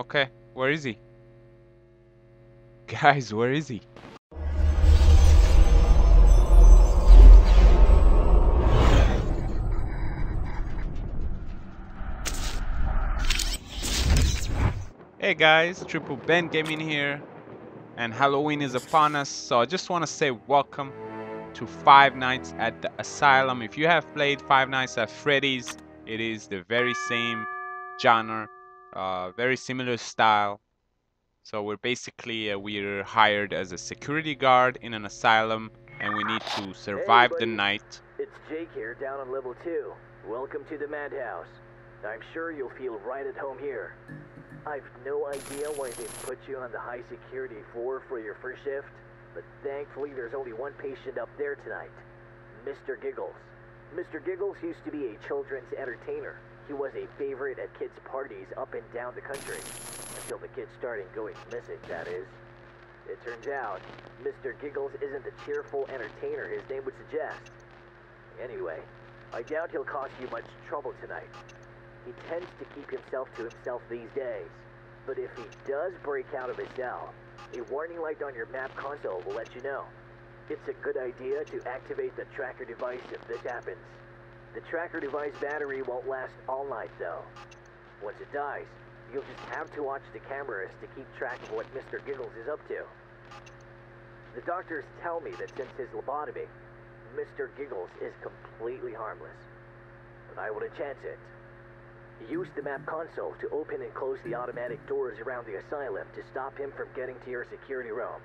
Okay, where is he? Guys, where is he? Hey guys, Triple Ben Gaming here, and Halloween is upon us, so I just want to say welcome to Five Nights at the Asylum. If you have played Five Nights at Freddy's, it is the very same genre, uh, very similar style. So we're basically uh, we're hired as a security guard in an asylum, and we need to survive the night. It's Jake here, down on level 2. Welcome to the Madhouse. I'm sure you'll feel right at home here. I've no idea why they put you on the high security floor for your first shift, but thankfully there's only one patient up there tonight Mr. Giggles. Mr. Giggles used to be a children's entertainer. He was a favorite at kids' parties up and down the country. Until the kids started going missing, that is. It turns out, Mr. Giggles isn't the cheerful entertainer his name would suggest. Anyway, I doubt he'll cause you much trouble tonight. He tends to keep himself to himself these days. But if he does break out of his cell, a warning light on your map console will let you know. It's a good idea to activate the tracker device if this happens. The tracker device battery won't last all night though. Once it dies, you'll just have to watch the cameras to keep track of what Mr. Giggles is up to. The doctors tell me that since his lobotomy, Mr. Giggles is completely harmless. But I wouldn't chance it. Use the map console to open and close the automatic doors around the asylum to stop him from getting to your security room.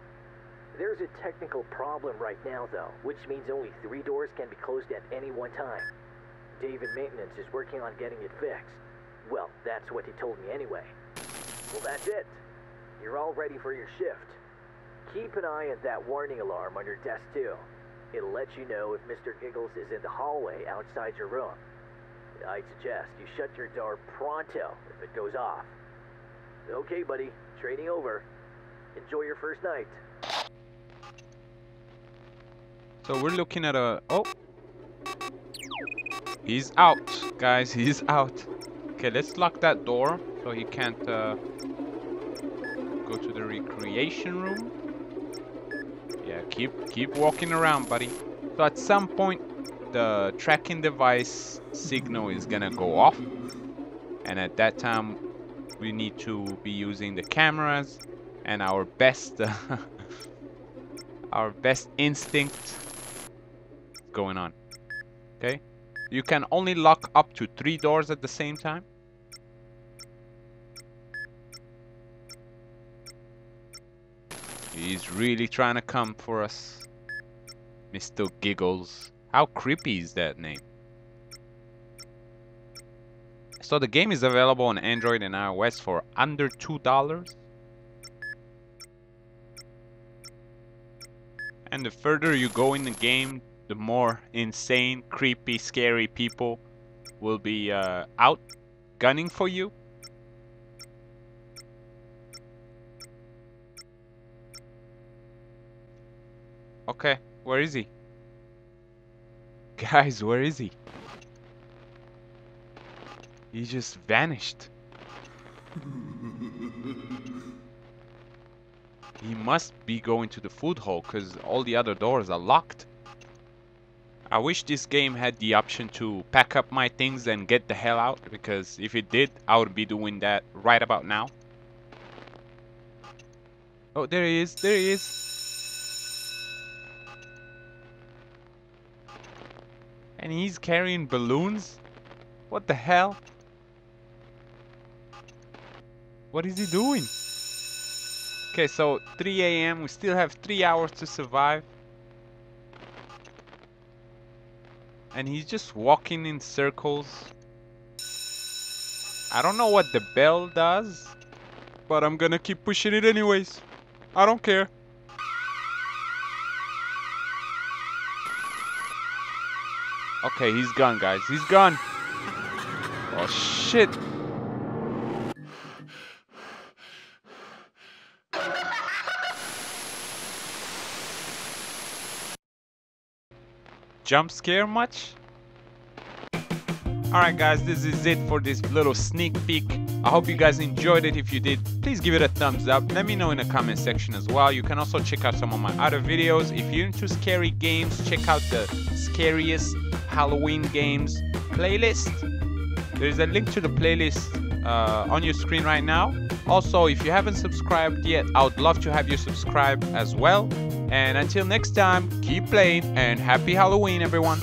There's a technical problem right now, though, which means only three doors can be closed at any one time. Dave in maintenance is working on getting it fixed. Well, that's what he told me anyway. Well, that's it. You're all ready for your shift. Keep an eye on that warning alarm on your desk, too. It'll let you know if Mr. Giggles is in the hallway outside your room. I'd suggest you shut your door pronto if it goes off. Okay, buddy. Training over. Enjoy your first night. So we're looking at a oh, he's out, guys. He's out. Okay, let's lock that door so he can't uh, go to the recreation room. Yeah, keep keep walking around, buddy. So at some point, the tracking device signal is gonna go off, and at that time, we need to be using the cameras and our best our best instinct going on. Okay? You can only lock up to three doors at the same time. He's really trying to come for us. Mr. Giggles. How creepy is that name? So the game is available on Android and iOS for under $2. And the further you go in the game, the more insane, creepy, scary people will be uh, out gunning for you. Okay, where is he? Guys, where is he? He just vanished. He must be going to the food hall because all the other doors are locked. I wish this game had the option to pack up my things and get the hell out because if it did, I would be doing that right about now. Oh, there he is. There he is. And he's carrying balloons? What the hell? What is he doing? Okay, so 3 a.m. We still have 3 hours to survive. And he's just walking in circles. I don't know what the bell does. But I'm gonna keep pushing it anyways. I don't care. Okay, he's gone, guys. He's gone. Oh, shit. Jump scare much? Alright guys, this is it for this little sneak peek. I hope you guys enjoyed it. If you did, please give it a thumbs up. Let me know in the comment section as well. You can also check out some of my other videos. If you're into scary games, check out the scariest Halloween games playlist. There's a link to the playlist uh, on your screen right now. Also, if you haven't subscribed yet, I would love to have you subscribe as well. And until next time, keep playing and happy Halloween, everyone.